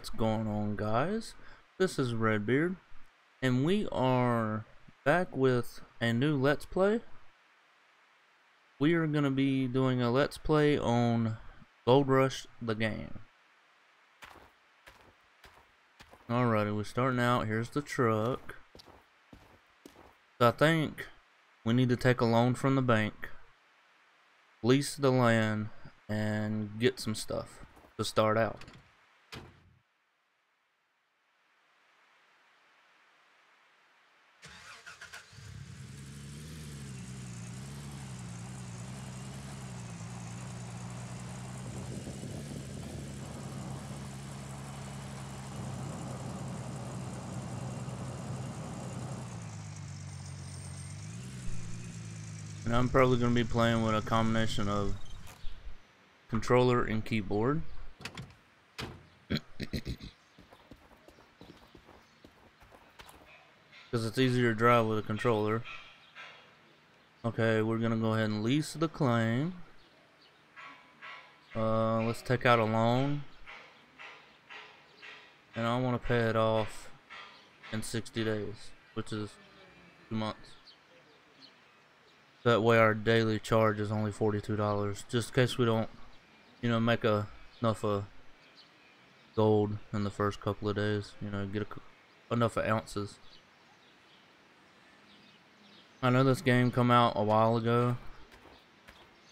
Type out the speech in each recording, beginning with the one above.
What's going on guys? This is Redbeard and we are back with a new Let's Play. We are going to be doing a Let's Play on Gold Rush the game. Alrighty, we're starting out. Here's the truck. So I think we need to take a loan from the bank, lease the land, and get some stuff to start out. I'm probably going to be playing with a combination of controller and keyboard. Because it's easier to drive with a controller. Okay, we're going to go ahead and lease the claim. Uh, let's take out a loan. And I want to pay it off in 60 days, which is two months. That way our daily charge is only $42. Just in case we don't, you know, make a, enough of gold in the first couple of days. You know, get a, enough of ounces. I know this game come out a while ago.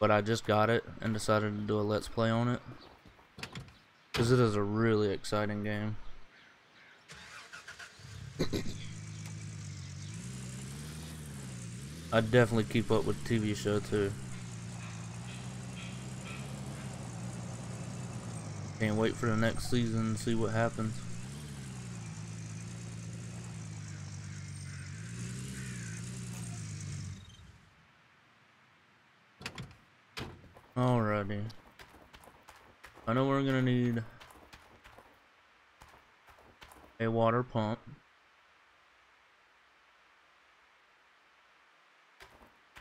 But I just got it and decided to do a let's play on it. Because it is a really exciting game. I definitely keep up with the TV show too. Can't wait for the next season to see what happens. Alrighty. I know we're gonna need a water pump.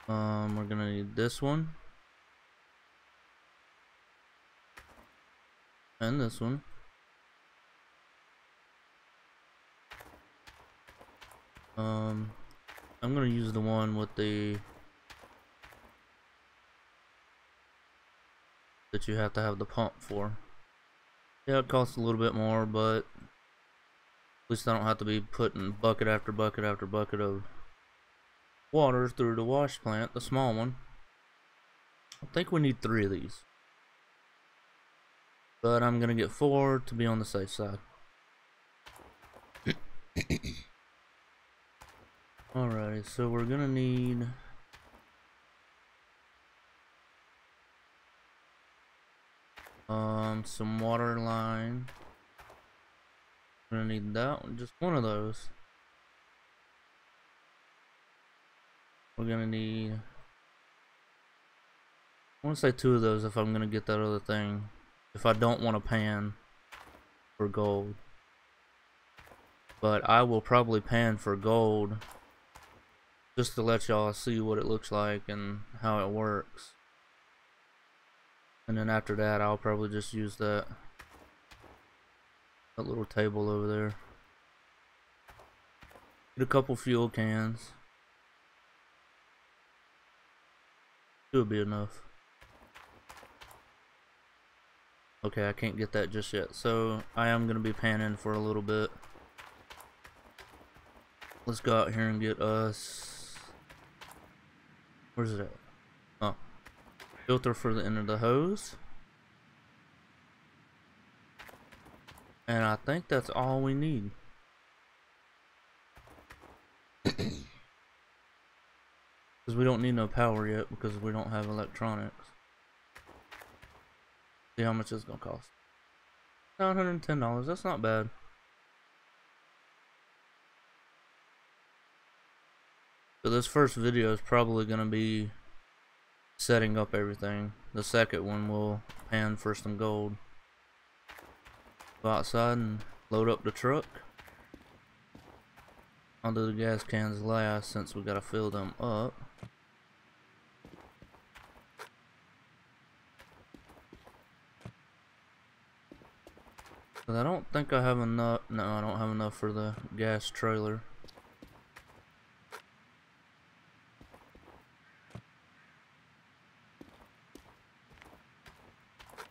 Um, we're gonna need this one. And this one. Um, I'm gonna use the one with the that you have to have the pump for. Yeah, it costs a little bit more, but at least I don't have to be putting bucket after bucket after bucket of water through the wash plant, the small one. I think we need three of these. But I'm going to get four to be on the safe side. Alright, so we're going to need... Um, some water line. We're gonna need that one, just one of those. We're gonna need I want to say two of those if I'm gonna get that other thing. If I don't want a pan for gold. But I will probably pan for gold just to let y'all see what it looks like and how it works. And then after that I'll probably just use that that little table over there. Get a couple fuel cans. Should be enough. Okay, I can't get that just yet. So, I am going to be panning for a little bit. Let's go out here and get us... Where's it at? Oh. Filter for the end of the hose. And I think that's all we need. Because we don't need no power yet because we don't have electronics. See how much it's going to cost. $910, that's not bad. So this first video is probably going to be setting up everything. The second one will pan for some gold. Go outside and load up the truck. I'll do the gas cans last since we gotta fill them up. But I don't think I have enough. No, I don't have enough for the gas trailer.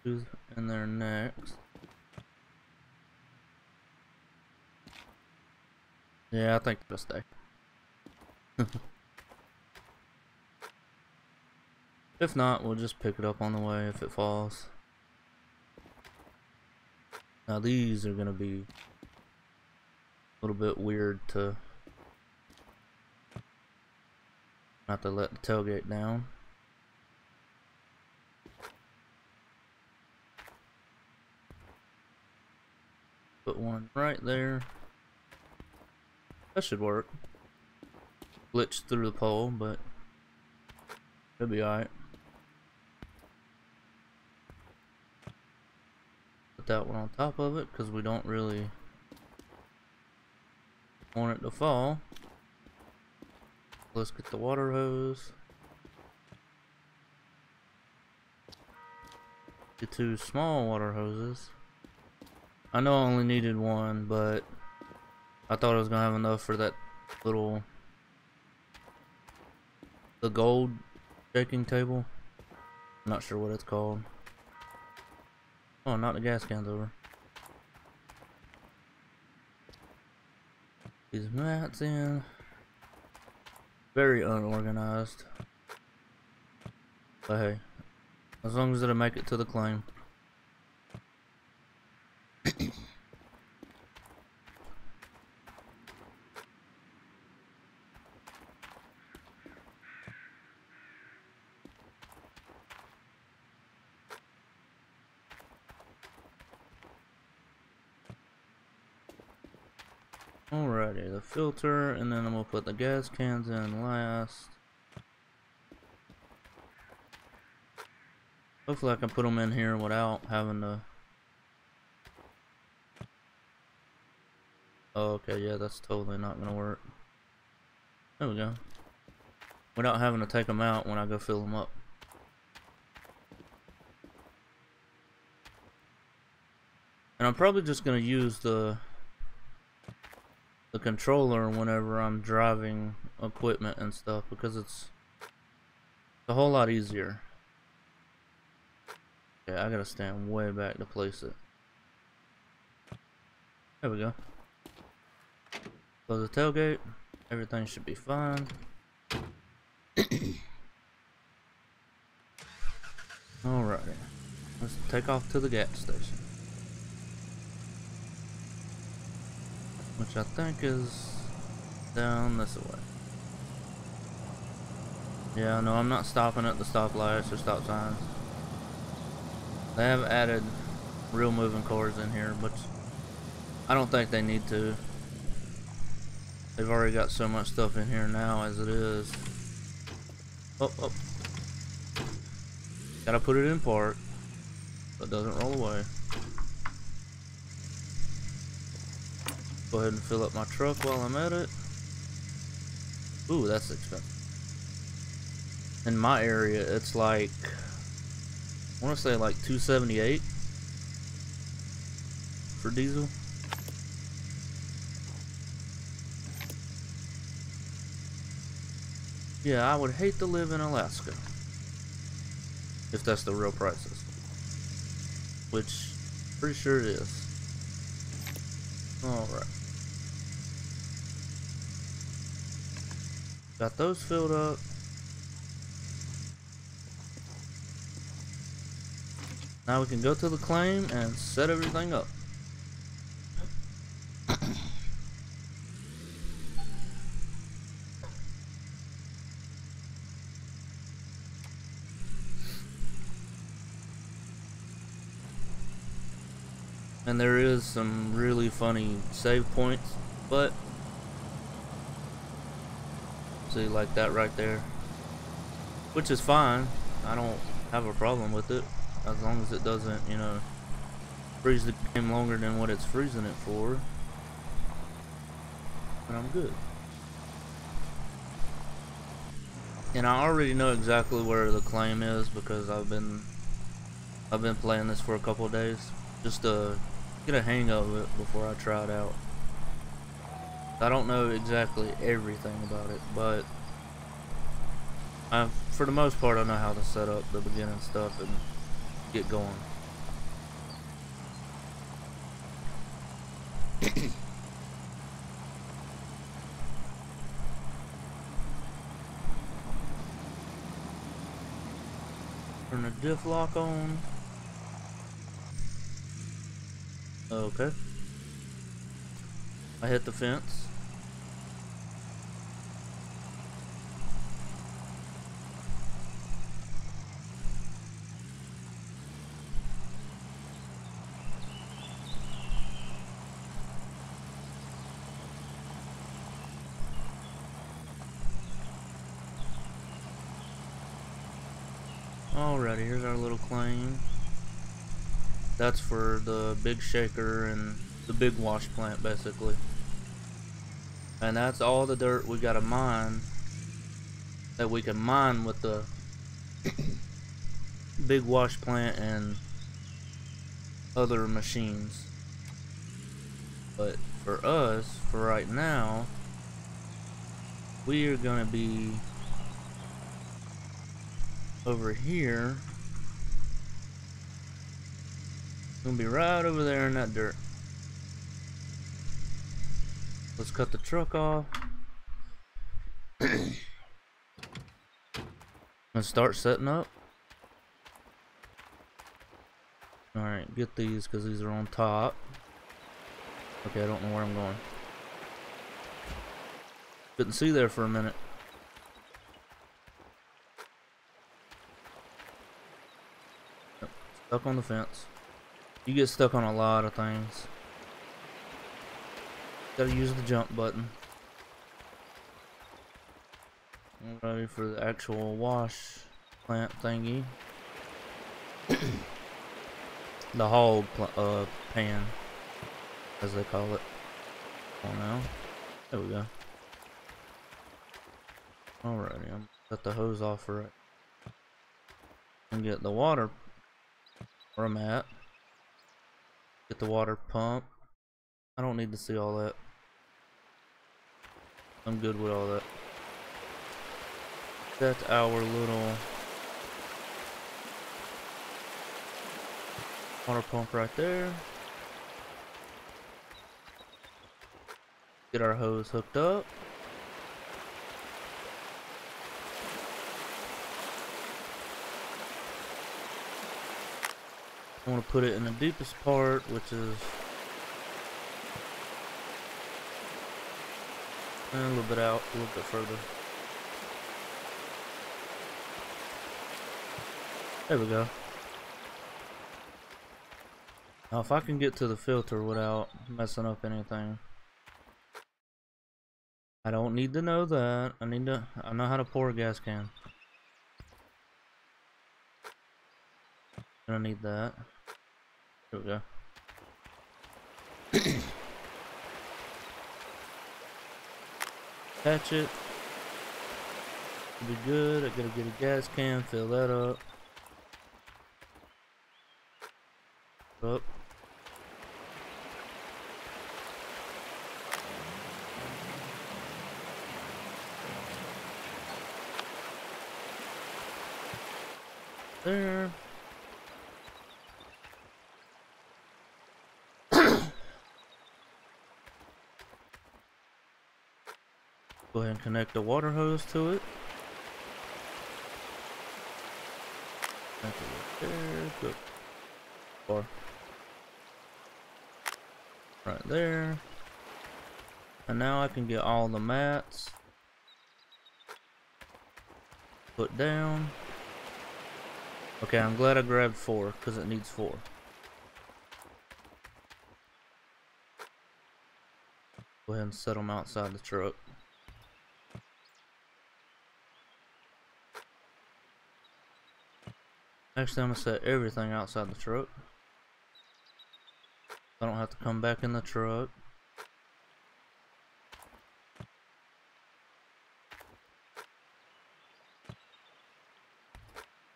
Who's in there next? Yeah, I think they'll stay. if not, we'll just pick it up on the way if it falls. Now these are gonna be a little bit weird to not to let the tailgate down. Put one right there. That should work. Glitch through the pole, but it'll be alright. That one on top of it because we don't really want it to fall. Let's get the water hose. The two small water hoses. I know I only needed one, but I thought I was gonna have enough for that little the gold shaking table. I'm not sure what it's called. Oh, not the gas cans over. These mats in. Very unorganized. But hey, as long as it'll make it to the claim. Alrighty, the filter, and then I'm gonna put the gas cans in last. Hopefully I can put them in here without having to... Oh, okay, yeah, that's totally not gonna work. There we go. Without having to take them out when I go fill them up. And I'm probably just gonna use the the controller whenever I'm driving equipment and stuff because it's a whole lot easier. Yeah, I gotta stand way back to place it. There we go. Close the tailgate. Everything should be fine. Alrighty. Let's take off to the gas station. Which I think is down this way. Yeah, no, I'm not stopping at the stoplights or stop signs. They have added real moving cars in here, but I don't think they need to. They've already got so much stuff in here now as it is. Oh, oh. Gotta put it in park so it doesn't roll away. Go ahead and fill up my truck while I'm at it. Ooh, that's expensive. In my area, it's like, I want to say like 278 for diesel. Yeah, I would hate to live in Alaska. If that's the real prices. Which, pretty sure it is. Alright. Got those filled up. Now we can go to the claim and set everything up. and there is some really funny save points, but See, like that right there. Which is fine. I don't have a problem with it. As long as it doesn't, you know, freeze the game longer than what it's freezing it for. And I'm good. And I already know exactly where the claim is because I've been I've been playing this for a couple days. Just a get a hang of it before I try it out. I don't know exactly everything about it, but I, for the most part, I know how to set up the beginning stuff and get going. Turn the diff lock on. Okay. I hit the fence. Alrighty, here's our little claim. That's for the big shaker and the big wash plant, basically. And that's all the dirt we gotta mine that we can mine with the big wash plant and other machines. But for us, for right now, we are gonna be over here. Gonna be right over there in that dirt. Let's cut the truck off. and start setting up. Alright, get these because these are on top. Okay, I don't know where I'm going. Couldn't see there for a minute. Stuck on the fence. You get stuck on a lot of things. Gotta use the jump button. ready for the actual wash plant thingy. the hog uh, pan, as they call it. Oh no. There we go. Alrighty, I'm cut the hose off for it. And get the water where I'm at. Get the water pump. I don't need to see all that. I'm good with all that. That's our little water pump right there. Get our hose hooked up. I want to put it in the deepest part, which is a little bit out, a little bit further. There we go. Now if I can get to the filter without messing up anything. I don't need to know that. I need to, I know how to pour a gas can. Gonna need that. There we go. Patch it. Be good. I gotta get a gas can, fill that up. Up. There. Go ahead and connect the water hose to it. There, good. Or right there. And now I can get all the mats put down. Okay, I'm glad I grabbed four because it needs four. Go ahead and set them outside the truck. Actually, I'm gonna set everything outside the truck. I don't have to come back in the truck.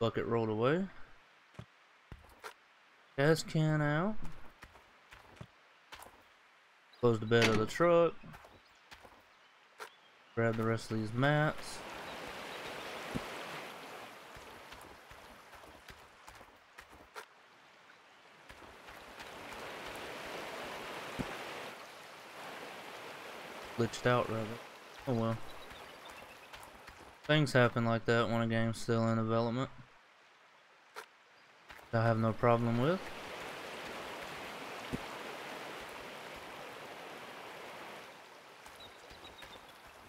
Bucket rolled away. Gas can out. Close the bed of the truck. Grab the rest of these mats. Glitched out rather. Oh well. Things happen like that when a game's still in development. I have no problem with.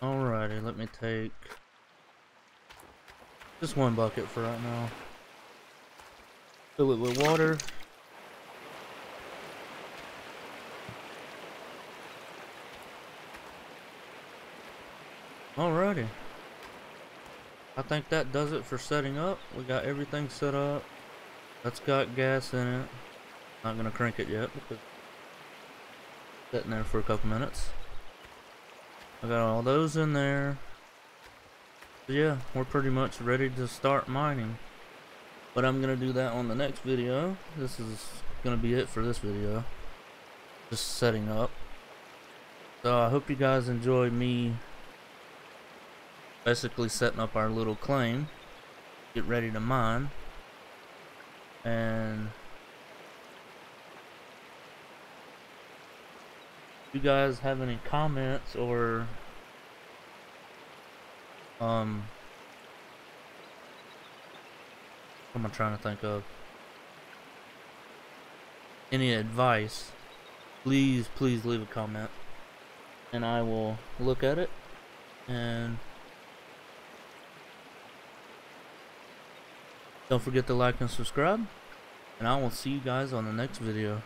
Alrighty, let me take just one bucket for right now. Fill it with water. Alrighty. I think that does it for setting up. We got everything set up. That's got gas in it. Not gonna crank it yet because sitting there for a couple minutes. I got all those in there. So yeah, we're pretty much ready to start mining. But I'm gonna do that on the next video. This is gonna be it for this video. Just setting up. So I hope you guys enjoy me basically setting up our little claim. Get ready to mine. And you guys have any comments or um what am I trying to think of? Any advice, please, please leave a comment and I will look at it and don't forget to like and subscribe and I will see you guys on the next video.